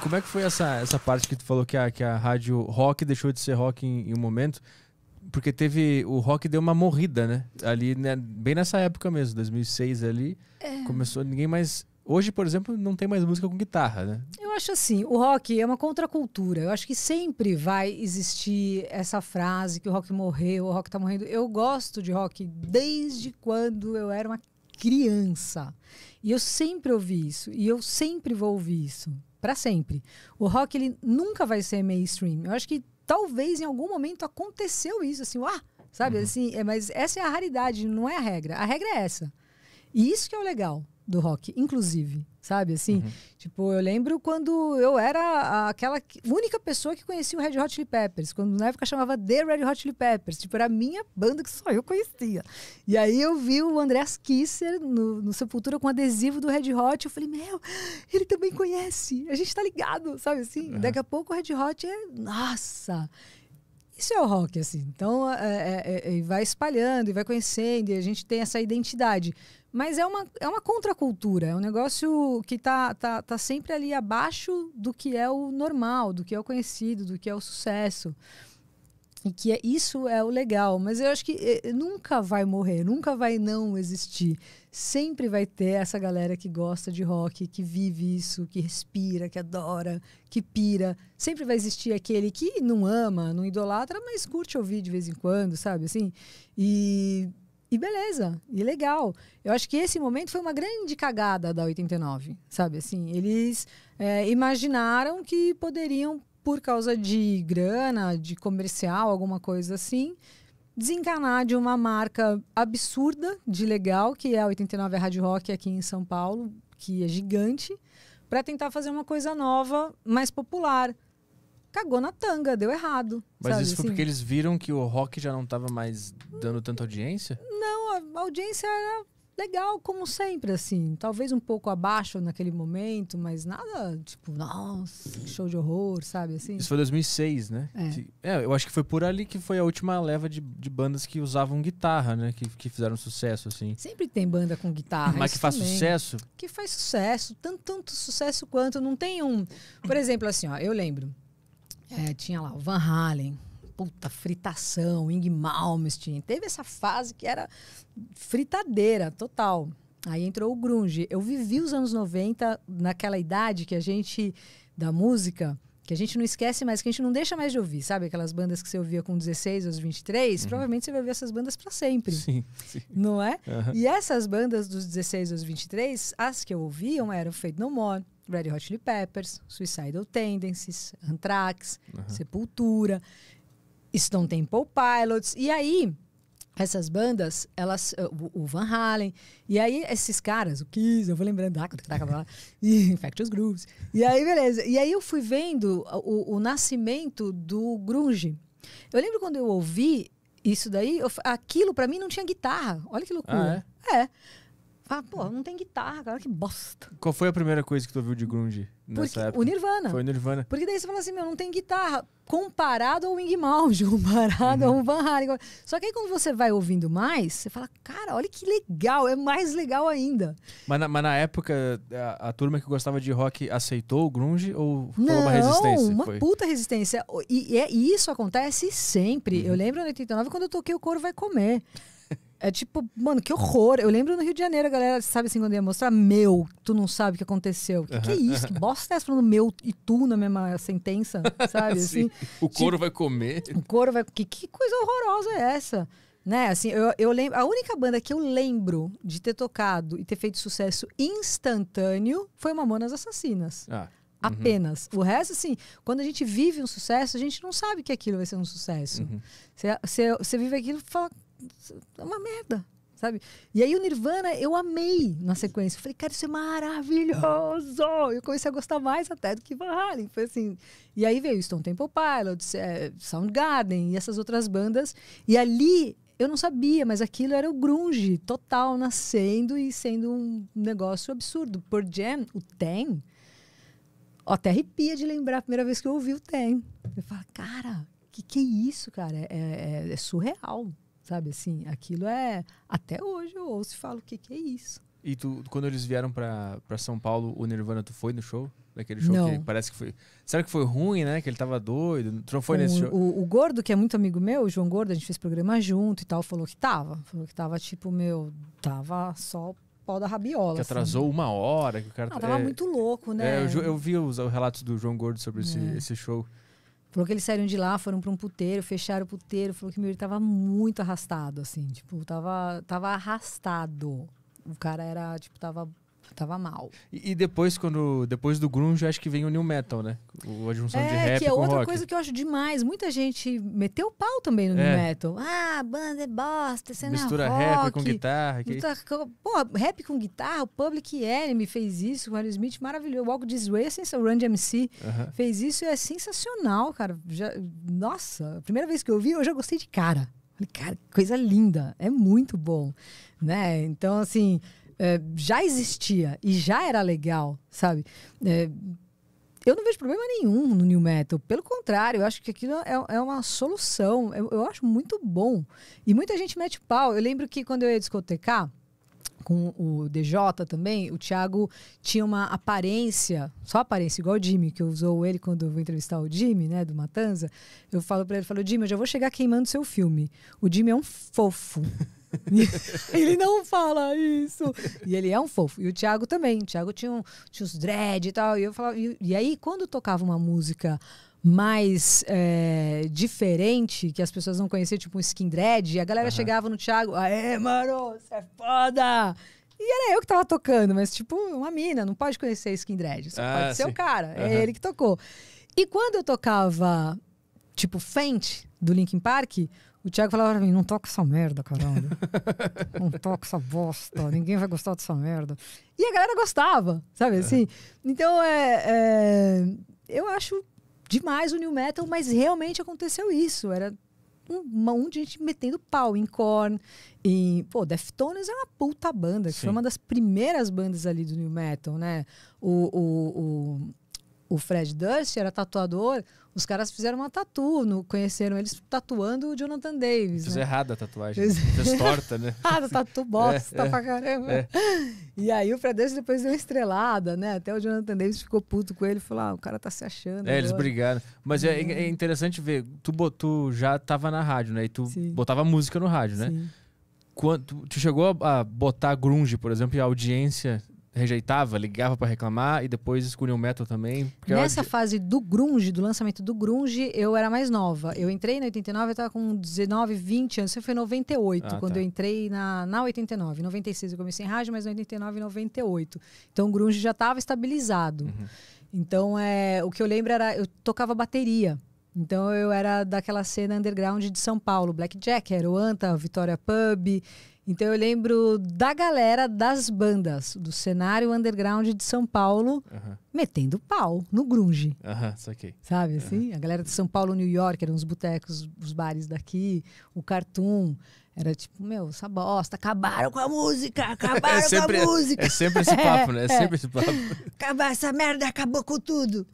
como é que foi essa, essa parte que tu falou que a, que a rádio rock deixou de ser rock em, em um momento? Porque teve. O rock deu uma morrida, né? Ali, né, bem nessa época mesmo, 2006 ali. É. Começou ninguém mais. Hoje, por exemplo, não tem mais música com guitarra, né? Eu acho assim, o rock é uma contracultura. Eu acho que sempre vai existir essa frase que o rock morreu, o rock tá morrendo. Eu gosto de rock desde quando eu era uma criança. E eu sempre ouvi isso. E eu sempre vou ouvir isso. Pra sempre. O rock, ele nunca vai ser mainstream. Eu acho que talvez em algum momento aconteceu isso, assim, ah, sabe? Assim, é, mas essa é a raridade, não é a regra. A regra é essa. E isso que é o legal do rock, inclusive, sabe? Assim, tipo, eu lembro quando eu era aquela que- única pessoa que conhecia o Red Hot Chili Peppers, quando na época chamava The Red Hot Chili Peppers, tipo, era a minha banda que só eu conhecia. E aí eu vi o Andreas Kisser no, no Sepultura com adesivo do Red Hot, eu falei, meu, ele também conhece, a gente tá ligado, sabe assim? Daqui a pouco o Red Hot é, nossa, isso é o rock, assim. Então, é, é, é, vai espalhando e vai conhecendo, e a gente tem essa identidade. Mas é uma, é uma contracultura, é um negócio que tá, tá, tá sempre ali abaixo do que é o normal, do que é o conhecido, do que é o sucesso. E que é, isso é o legal. Mas eu acho que eh, nunca vai morrer, nunca vai não existir. Sempre vai ter essa galera que gosta de rock, que vive isso, que respira, que adora, que pira. Sempre vai existir aquele que não ama, não idolatra, mas curte ouvir de vez em quando, sabe? Assim. E, e beleza, e legal. Eu acho que esse momento foi uma grande cagada da 89, sabe? Assim, eles eh, imaginaram que poderiam por causa de grana, de comercial, alguma coisa assim, desencanar de uma marca absurda de legal, que é a 89 Rádio Rock aqui em São Paulo, que é gigante, para tentar fazer uma coisa nova, mais popular. Cagou na tanga, deu errado. Mas sabe, isso foi assim? porque eles viram que o rock já não tava mais dando tanta audiência? Não, a audiência era legal, como sempre, assim. Talvez um pouco abaixo naquele momento, mas nada, tipo, nossa, show de horror, sabe, assim? Isso foi 2006, né? É. Que- É, eu acho que foi por ali que foi a última leva de, de bandas que usavam guitarra, né? Que, que fizeram sucesso, assim. Sempre tem banda com guitarra. Mas que faz também. sucesso. que faz sucesso, tanto, tanto sucesso quanto. Não tem um. Por exemplo, assim, ó, eu lembro. É, tinha lá o Van Halen, puta, fritação, Ing Malmsteen. Teve essa fase que era fritadeira total. Aí entrou o grunge. Eu vivi os anos 90 naquela idade que a gente da música que a gente não esquece mais, que a gente não deixa mais de ouvir, sabe? Aquelas bandas que você ouvia com 16 aos 23, provavelmente você vai ouvir essas bandas para sempre Sim, sim. não é? Aham. E essas bandas dos 16 aos 23, as que eu ouviam eram Fate No More, Red Hot Chili Peppers, Suicidal Tendencies, Anthrax, Sepultura, Stone Temple Pilots. E aí, essas bandas, elas, uh, o Van Halen, e aí esses caras, o Kiss, eu vou lembrando, da e Infectious Grooves. E aí, beleza. E aí eu fui vendo o, o nascimento do grunge. Eu lembro quando eu ouvi isso daí, eu aquilo pra mim não tinha guitarra. Olha que loucura. é? Ah, pô, não tem guitarra, cara, que bosta. Qual foi a primeira coisa que tu ouviu de grunge nessa Porque, época? o Nirvana. Foi o Nirvana. Porque daí você fala assim, meu, não tem guitarra. Comparado ao Wing Mouse, comparado Uhum. ao Van Halen. Só que aí quando você vai ouvindo mais, você fala, cara, olha que legal, é mais legal ainda. Mas na, mas na época, a, a turma que gostava de rock aceitou o grunge ou foi não, uma resistência? uma foi? puta resistência. E, e é- e isso acontece sempre. Uhum. Eu lembro em 89 quando eu toquei o Couro Vai Comer. É tipo, mano, que horror. Eu lembro no Rio de Janeiro, a galera, sabe assim, quando ia mostrar, meu, tu não sabe o que aconteceu. Que, que é isso? Que bosta é essa falando meu e tu na mesma sentença, sabe? Sim. Assim, O couro vai comer. o couro vai. Que, que coisa horrorosa é essa? Né? Assim, eu, eu lembro. A única banda que eu lembro de ter tocado e ter feito sucesso instantâneo foi Mamonas Assassinas. Ah, Apenas. O resto, assim, quando a gente vive um sucesso, a gente não sabe que aquilo vai ser um sucesso. Uhum. Você, você vive aquilo e fala, é uma merda, sabe? E aí o Nirvana eu amei na sequência. Eu falei, cara, isso é maravilhoso! Eu comecei a gostar mais até do que Van Halen. Foi assim. E aí veio Stone Temple Pilots, é, Soundgarden e essas outras bandas. E ali eu não sabia, mas aquilo era o grunge total nascendo e sendo um negócio absurdo. Por Jam, o Ten, até arrepia de lembrar a primeira vez que eu ouvi o Ten. Eu falo, cara, que que é isso, cara? É, é- é surreal, sabe? Assim, aquilo é. Até hoje eu ouço e falo, o que, que é isso? E tu, quando eles vieram pra São Paulo, o Nirvana, tu foi no show? Daquele show Não. que parece que foi. Será que foi ruim, né? Que ele tava doido. Tu não foi Com nesse show? o, o Gordo, que é muito amigo meu, o João Gordo, a gente fez programa junto e tal, falou que tava. Falou que tava, tipo, meu, tava só o pau da rabiola. Que assim. atrasou uma hora, que o cara Ah, tava é, muito louco, né? é, eu, ju- eu vi os, os relatos do João Gordo sobre esse, É. esse show. Falou que eles saíram de lá, foram pra um puteiro, fecharam o puteiro. Falou que meu ele tava muito arrastado, assim. Tipo, tava, tava arrastado. O cara era, tipo, tava, tava mal. E, e depois, quando. Depois do Grunge, acho que vem o New Metal, né? O, a junção de É, rap que é com outra rock. coisa que eu acho demais. Muita gente meteu o pau também no new É. metal. Ah, banda é bosta, você não Mistura rock. rap com guitarra. Que... Pô, rap com guitarra, o Public Enemy fez isso, o Aerosmith maravilhoso. Walk This Way, sens- o Run DMC Aham. fez isso e é sensacional, cara. Já, nossa, a primeira vez que eu vi, eu já gostei de cara. Falei, cara, que coisa linda, é muito bom, né? Então, assim, é, já existia e já era legal, sabe? É, eu não vejo problema nenhum no new metal. Pelo contrário, eu acho que aquilo é, é uma solução. Eu, eu acho muito bom. E muita gente mete pau. Eu lembro que quando eu ia discotecar, com o DJ também, o Thiago tinha uma aparência, só aparência, igual o Jimmy, que eu usou ele quando eu vou entrevistar o Jimmy, né, do Matanza. Eu falo pra ele, falo, Jimmy, eu já vou chegar queimando seu filme. O Jimmy é um fofo. Ele não fala isso. E ele é um fofo. E o Thiago também. O Thiago tinha, um, tinha os dread e tal. E, eu falava, e, e aí, quando tocava uma música mais é, diferente, que as pessoas não conheciam, tipo um skin dread, a galera Aham. chegava no Thiago, aê, mano, você é foda! E era eu que tava tocando, mas tipo, uma mina, não pode conhecer skin dread, só Ah, pode ser sim. o cara, é Aham. ele que tocou. E quando eu tocava, tipo, Faint, do Linkin Park, o Thiago falava pra mim, não toca essa merda, caralho. não toca essa bosta, ninguém vai gostar dessa merda. E a galera gostava, sabe assim? Então, é, é, eu acho demais o New Metal, mas realmente aconteceu isso. Era um monte de gente metendo pau em Korn, em... Pô, Deftones é uma puta banda, que Sim. foi uma das primeiras bandas ali do New Metal, né? O, o, o, o Fred Durst era tatuador, os caras fizeram uma tatu, no, conheceram eles tatuando o Jonathan Davis, Fez né? errada a tatuagem. Fez- torta, né? Ah, tatu bosta É, é, pra caramba. é. E aí o Fred Durst depois deu uma estrelada, né? Até o Jonathan Davis ficou puto com ele e falou: ah, o cara tá se achando. É, eles agora." brigaram. Mas é, é interessante ver, tu, tu já tava na rádio, né? E tu Sim. botava música no rádio, né? Sim. Quando, tu, chegou a, a botar grunge, por exemplo, e a audiência rejeitava, ligava pra reclamar e depois escolheu o metal também? Nessa audi- fase do grunge, do lançamento do grunge, eu era mais nova. Eu entrei na 89, eu tava com 19, 20 anos. Isso foi em 98, Ah, quando tá. eu entrei na, na 89. Em 96 eu comecei em rádio, mas em 89 e 98. Então o grunge já estava estabilizado. Uhum. Então, é, o que eu lembro era, eu tocava bateria. Então, eu era daquela cena underground de São Paulo. Blackjack, era o Anta, Vitória Pub. Então, eu lembro da galera das bandas, do cenário underground de São Paulo, Aham, metendo pau no grunge, aham, saquei. sabe assim? A galera de São Paulo, New York, eram os botecos, os bares daqui, o Cartoon. Era tipo, meu, essa bosta, acabaram com a música, acabaram sempre- com a música. É sempre esse papo, né? É É. sempre esse papo. acabar essa merda, acabou com tudo.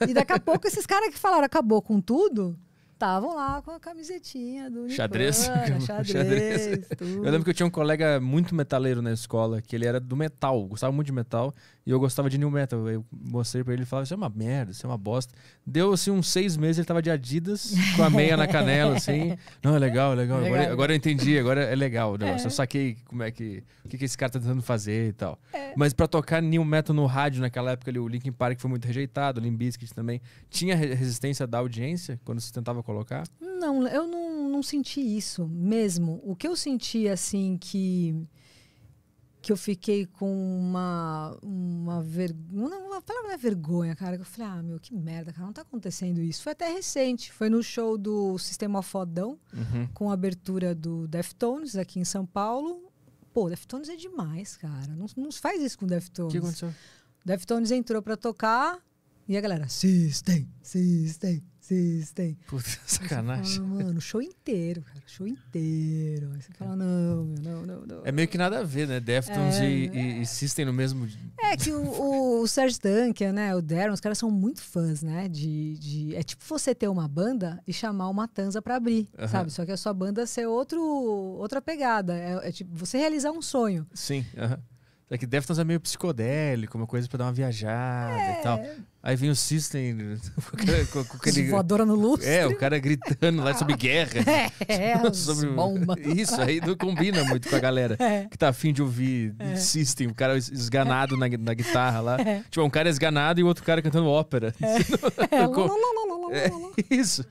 E daqui a pouco esses caras que falaram acabou com tudo, estavam lá com a camisetinha do Xadrez. Nirvana, xadrez, Xadrez. Eu lembro que eu tinha um colega muito metaleiro na escola, que ele era do metal, gostava muito de metal, e eu gostava de new metal. Eu mostrei pra ele e falava, isso é uma merda, isso é uma bosta. Deu, assim, uns seis meses, ele tava de Adidas, com a meia na canela, assim. Não, é legal, é legal. Legal. Agora, agora eu entendi, agora é legal o negócio. Eu saquei como é que, o que, que esse cara tá tentando fazer e tal. É. Mas pra tocar new metal no rádio naquela época, ali, o Linkin Park foi muito rejeitado, o Limp Bizkit também. Tinha re- resistência da audiência quando se tentava colocar? Não, eu não, não senti isso mesmo. O que eu senti, assim, que que eu fiquei com uma uma vergonha, uma palavra não é vergonha, cara, que eu falei, ah, meu, que merda, cara, não tá acontecendo isso. Foi até recente, foi no show do Sistema Fodão, Uhum. com a abertura do Deftones aqui em São Paulo. Pô, Deftones é demais, cara. Não, não faz isso com O Deftones. que aconteceu? Deftones entrou pra tocar e a galera, System, System, System. Puta, sacanagem. fala, mano, show inteiro, cara, show inteiro. Aí você fala, não, meu, não, não, não. É meio que nada a ver, né? Deftones É, e, e, e System no mesmo. É que o, o, o Serge Tankian, né, o Darren, os caras são muito fãs, né, de, de... É tipo você ter uma banda e chamar uma Tanza pra abrir, Aham. sabe? Só que a sua banda ser outro, outra pegada. É, é tipo você realizar um sonho. Sim. aham. É que Deftones é meio psicodélico, uma coisa pra dar uma viajada e tal. Aí vem o System com, aquele- com- com aquele... Voadora no lustre. É, o cara gritando lá sobre guerra. É, as sobre... bombas. Isso, aí não combina muito com a galera É. que tá afim de ouvir System, o cara es- esganado na, na guitarra lá. É. Tipo, um cara esganado e o outro cara cantando ópera. É, É, isso.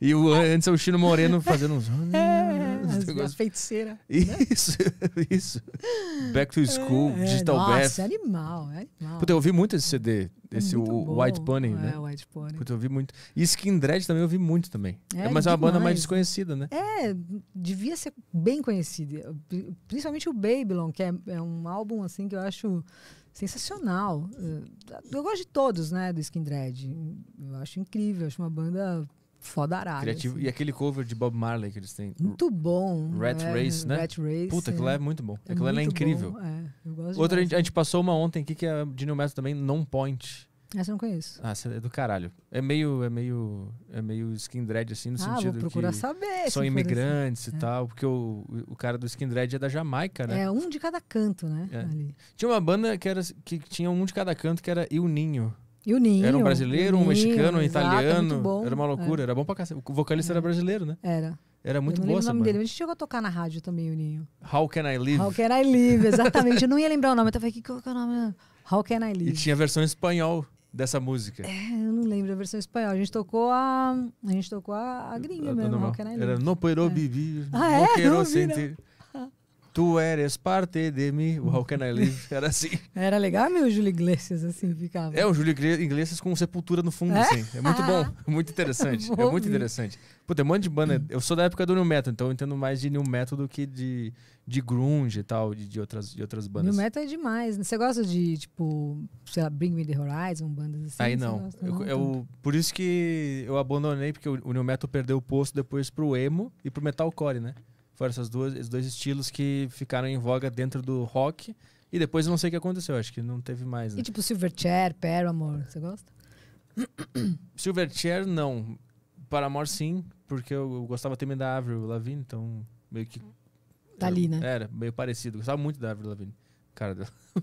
E o antes é o Chino Moreno fazendo uns. É, as- feiticeira. Isso, isso. Back to School, É, Digital nossa, é animal, é animal. Puta, eu ouvi muito esse CD, É esse o, muito o bom. White Pony, É, né? White Pony. Puta, eu ouvi muito. E Skin Dread também eu ouvi muito também. É, Mas é uma banda mais desconhecida, né? É, devia ser bem conhecida. Pri- Principalmente o Babylon, que é, é um álbum assim que eu acho sensacional. Eu gosto de todos, né, do Skin Dread. Eu acho incrível, acho uma banda foda arara. Criativo. assim. E aquele cover de Bob Marley que eles têm. Muito bom. Rat é, Race, né? Rat Race. Puta, aquilo lá é muito bom. é Aquilo lá é incrível. bom, é, eu gosto Outra, a gente, a gente passou uma ontem aqui que é de New Metal também, Non Point. Essa eu não conheço. Ah, essa é do caralho. É meio, é meio, é meio skin dread, assim, no ah, sentido vou procurar que saber. são for assim. imigrantes e É. tal, porque o, o cara do skin dread é da Jamaica, né? É um de cada canto, né? É. Tinha uma banda que, era, que tinha um de cada canto, que era Il Ninho. E o Ninho. Era um brasileiro, um Ninho, mexicano, um exato, é italiano. Era uma loucura, era bom pra cacete. O vocalista era brasileiro, né? É, era. Era muito boa essa o nome dele, a gente chegou a tocar na rádio também, o Ninho. How Can I Live? How Can I Live, exatamente. Eu não ia lembrar o nome, eu tava aqui, qual que é o nome? How Can I E Live? tinha a versão em espanhol dessa música. É, eu não lembro a versão espanhola. A gente tocou a. A gente tocou a, a gringa mesmo, Normal. How Can I Live. Era No Puedo É. Vivir, Ah, é? Quero Não vi, não. Tu eres parte de mim. O How Can I Live era assim. Era legal, meu Júlio Iglesias, assim, ficava. É um Júlio Iglesias com sepultura no fundo, É? assim. É muito bom, muito interessante. é muito interessante. Puta, tem um monte de banda. Eu sou da época do New Metal, então eu entendo mais de New Metal do que de, de grunge e tal, de, de outras, de outras bandas. New Metal é demais. né? Você gosta de, tipo, sei lá, Bring Me The Horizon, bandas assim? Aí não. gosta? Eu, Não, eu- por isso que eu abandonei, porque o, o New Metal perdeu o posto depois pro emo e pro metalcore, né? Foram essas duas, esses dois estilos que ficaram em voga dentro do rock. E depois eu não sei o que aconteceu, acho que não teve mais, né? E tipo Silverchair, Paramore, você gosta? Silverchair, não. Paramore, sim, porque eu, gostava também da Avril Lavigne, então meio que... Tá ali, né? Era, meio parecido. Gostava muito da Avril Lavigne. Cara dela.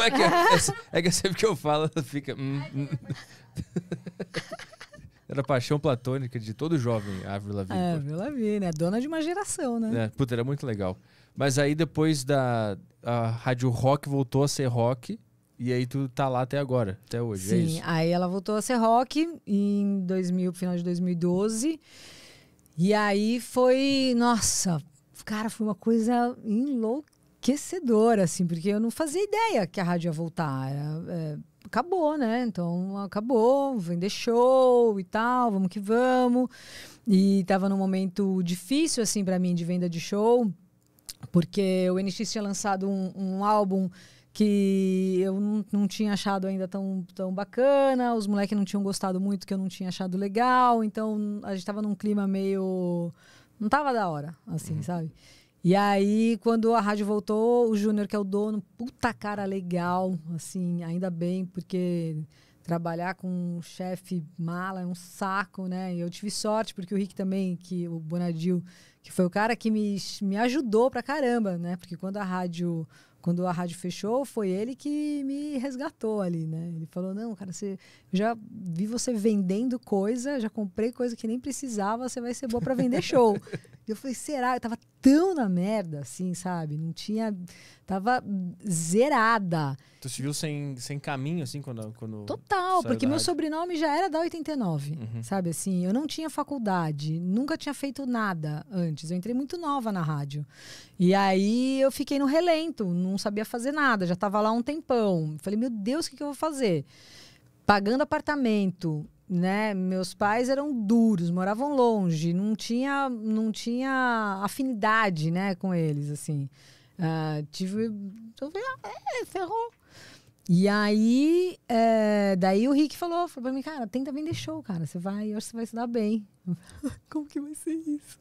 é, que, é, é que sempre que eu falo, ela fica... hum, Era paixão platônica de todo jovem, a Avril Lavigne. É, viu Lavigne, né? Dona de uma geração, né? É, puta, era muito legal. Mas aí depois da a rádio rock voltou a ser rock e aí tu tá lá até agora, até hoje, é Sim, isso? aí ela voltou a ser rock em 2000, final de 2012. E aí foi, nossa, cara, foi uma coisa enlouquecedora, assim, porque eu não fazia ideia que a rádio ia voltar. Era, é, acabou, né? Então acabou, vender show e tal, vamos que vamos. E tava num momento difícil, assim, para mim, de venda de show, porque o NX tinha lançado um, um álbum que eu não, não tinha achado ainda tão, tão bacana, os moleques não tinham gostado muito, que eu não tinha achado legal, então a gente tava num clima meio. Não tava da hora, assim, sabe? E aí, quando a rádio voltou, o Júnior, que é o dono, puta cara legal, assim, ainda bem, porque trabalhar com um chefe mala é um saco, né? E eu tive sorte, porque o Rick também, que o Bonadil, que foi o cara que me, me ajudou pra caramba, né? Porque quando a rádio quando a rádio fechou, foi ele que me resgatou ali, né? Ele falou: "Não, cara, você já vi você vendendo coisa, já comprei coisa que nem precisava, você vai ser boa pra vender show". eu falei: "Será? Eu tava tão na merda assim, sabe? Não tinha tava zerada. Tu se viu sem, sem caminho, assim, quando. quando Total, porque meu rádio? sobrenome já era da 89, Uhum. sabe assim? Eu não tinha faculdade, nunca tinha feito nada antes. Eu entrei muito nova na rádio. E aí eu fiquei no relento, não sabia fazer nada, já estava lá um tempão. Falei, meu Deus, o que, que eu vou fazer? Pagando apartamento, né? Meus pais eram duros, moravam longe, não tinha, não tinha afinidade, né, com eles, assim. Ah, tive. Eu falei, ah, é, ferrou. E aí, é, daí o Rick falou, falou pra mim, cara, tenta vender show, cara. Você vai, eu acho que você vai se dar bem. Como que vai ser isso?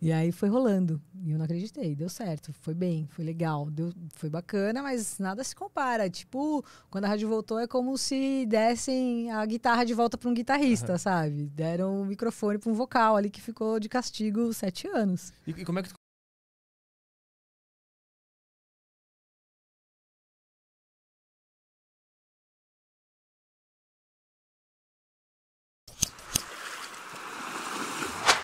E aí foi rolando. E eu não acreditei. Deu certo. Foi bem, foi legal. Deu, foi bacana, mas nada se compara. Tipo, quando a rádio voltou, é como se dessem a guitarra de volta para um guitarrista, sabe? Deram o microfone para um vocal ali que ficou de castigo sete anos. E, e como é que tu